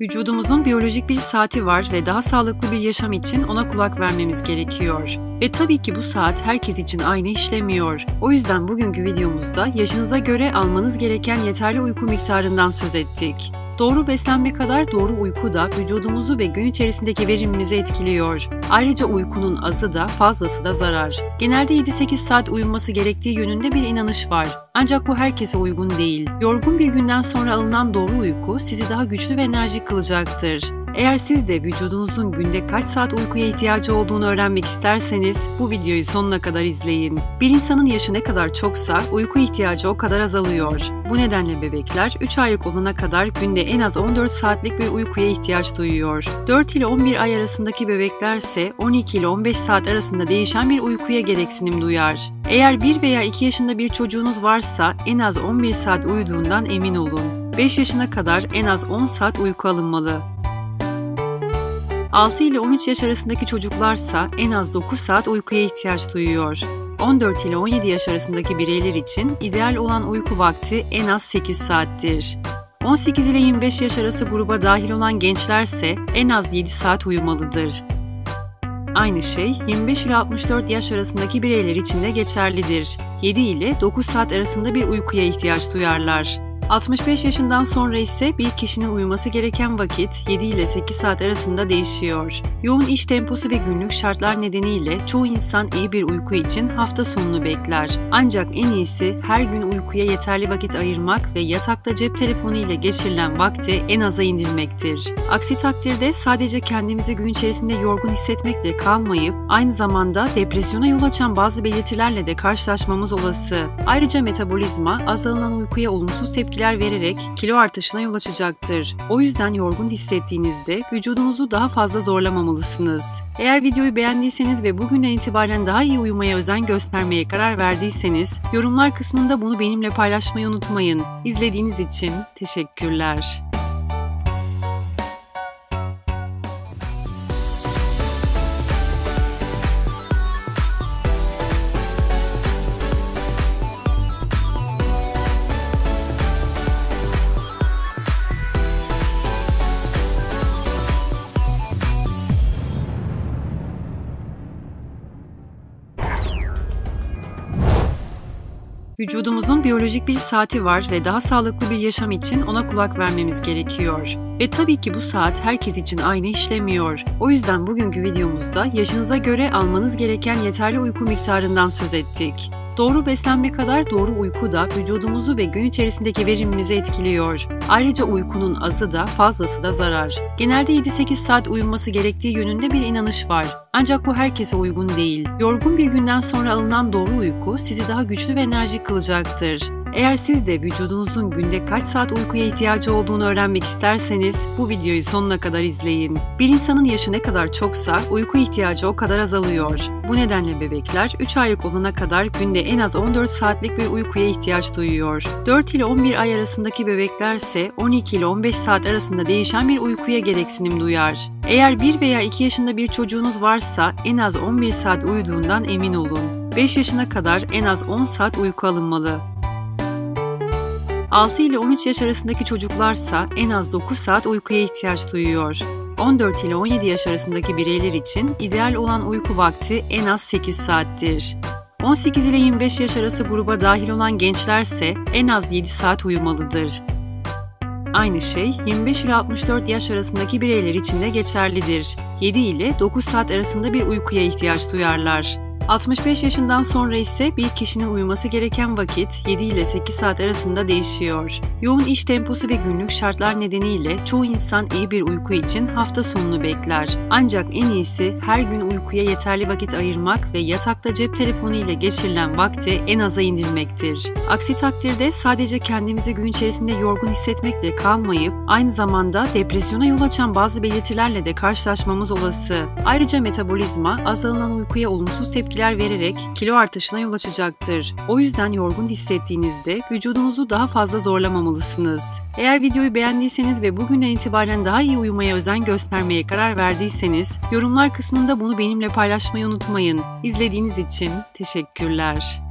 Vücudumuzun biyolojik bir saati var ve daha sağlıklı bir yaşam için ona kulak vermemiz gerekiyor. Ve tabii ki bu saat herkes için aynı işlemiyor. O yüzden bugünkü videomuzda yaşınıza göre almanız gereken yeterli uyku miktarından söz ettik. Doğru beslenme kadar doğru uyku da vücudumuzu ve gün içerisindeki verimimizi etkiliyor. Ayrıca uykunun azı da fazlası da zarar. Genelde 7-8 saat uyunması gerektiği yönünde bir inanış var. Ancak bu herkese uygun değil. Yorgun bir günden sonra alınan doğru uyku sizi daha güçlü ve enerjik kılacaktır. Eğer siz de vücudunuzun günde kaç saat uykuya ihtiyacı olduğunu öğrenmek isterseniz bu videoyu sonuna kadar izleyin. Bir insanın yaşı ne kadar çoksa uyku ihtiyacı o kadar azalıyor. Bu nedenle bebekler 3 aylık olana kadar günde en az 14 saatlik bir uykuya ihtiyaç duyuyor. 4 ile 11 ay arasındaki bebekler ise 12 ile 15 saat arasında değişen bir uykuya gereksinim duyar. Eğer 1 veya 2 yaşında bir çocuğunuz varsa en az 11 saat uyuduğundan emin olun. 5 yaşına kadar en az 10 saat uyku alınmalı. 6 ile 13 yaş arasındaki çocuklarsa en az 9 saat uykuya ihtiyaç duyuyor. 14 ile 17 yaş arasındaki bireyler için ideal olan uyku vakti en az 8 saattir. 18 ile 25 yaş arası gruba dahil olan gençlerse en az 7 saat uyumalıdır. Aynı şey 25 ile 64 yaş arasındaki bireyler için de geçerlidir. 7 ile 9 saat arasında bir uykuya ihtiyaç duyarlar. 65 yaşından sonra ise bir kişinin uyuması gereken vakit 7 ile 8 saat arasında değişiyor. Yoğun iş temposu ve günlük şartlar nedeniyle çoğu insan iyi bir uyku için hafta sonunu bekler. Ancak en iyisi her gün uykuya yeterli vakit ayırmak ve yatakta cep telefonu ile geçirilen vakti en aza indirmektir. Aksi takdirde sadece kendimizi gün içerisinde yorgun hissetmekle kalmayıp aynı zamanda depresyona yol açan bazı belirtilerle de karşılaşmamız olası. Ayrıca metabolizma azalınan uykuya olumsuz tepki tepkiler vererek kilo artışına yol açacaktır. O yüzden yorgun hissettiğinizde vücudunuzu daha fazla zorlamamalısınız. Eğer videoyu beğendiyseniz ve bugünden itibaren daha iyi uyumaya özen göstermeye karar verdiyseniz yorumlar kısmında bunu benimle paylaşmayı unutmayın. İzlediğiniz için teşekkürler. Vücudumuzun biyolojik bir saati var ve daha sağlıklı bir yaşam için ona kulak vermemiz gerekiyor. Ve tabii ki bu saat herkes için aynı işlemiyor. O yüzden bugünkü videomuzda yaşınıza göre almanız gereken yeterli uyku miktarından söz ettik. Doğru beslenme kadar doğru uyku da vücudumuzu ve gün içerisindeki verimimizi etkiliyor. Ayrıca uykunun azı da fazlası da zarar. Genelde 7-8 saat uyunması gerektiği yönünde bir inanış var. Ancak bu herkese uygun değil. Yorgun bir günden sonra alınan doğru uyku sizi daha güçlü ve enerjik kılacaktır. Eğer siz de vücudunuzun günde kaç saat uykuya ihtiyacı olduğunu öğrenmek isterseniz bu videoyu sonuna kadar izleyin. Bir insanın yaşı ne kadar çoksa uyku ihtiyacı o kadar azalıyor. Bu nedenle bebekler 3 aylık olana kadar günde en az 14 saatlik bir uykuya ihtiyaç duyuyor. 4 ile 11 ay arasındaki bebeklerse 12 ile 15 saat arasında değişen bir uykuya gereksinim duyar. Eğer 1 veya 2 yaşında bir çocuğunuz varsa en az 11 saat uyuduğundan emin olun. 5 yaşına kadar en az 10 saat uyku alınmalı. 6 ile 13 yaş arasındaki çocuklarsa en az 9 saat uykuya ihtiyaç duyuyor. 14 ile 17 yaş arasındaki bireyler için ideal olan uyku vakti en az 8 saattir. 18 ile 25 yaş arası gruba dahil olan gençlerse en az 7 saat uyumalıdır. Aynı şey 25 ile 64 yaş arasındaki bireyler için de geçerlidir. 7 ile 9 saat arasında bir uykuya ihtiyaç duyarlar. 65 yaşından sonra ise bir kişinin uyuması gereken vakit 7 ile 8 saat arasında değişiyor. Yoğun iş temposu ve günlük şartlar nedeniyle çoğu insan iyi bir uyku için hafta sonunu bekler. Ancak en iyisi her gün uykuya yeterli vakit ayırmak ve yatakta cep telefonu ile geçirilen vakti en aza indirmektir. Aksi takdirde sadece kendimizi gün içerisinde yorgun hissetmekle kalmayıp aynı zamanda depresyona yol açan bazı belirtilerle de karşılaşmamız olası. Ayrıca metabolizma azalınan uykuya olumsuz tepki tepkiler vererek kilo artışına yol açacaktır. O yüzden yorgun hissettiğinizde vücudunuzu daha fazla zorlamamalısınız. Eğer videoyu beğendiyseniz ve bugünden itibaren daha iyi uyumaya özen göstermeye karar verdiyseniz yorumlar kısmında bunu benimle paylaşmayı unutmayın. İzlediğiniz için teşekkürler.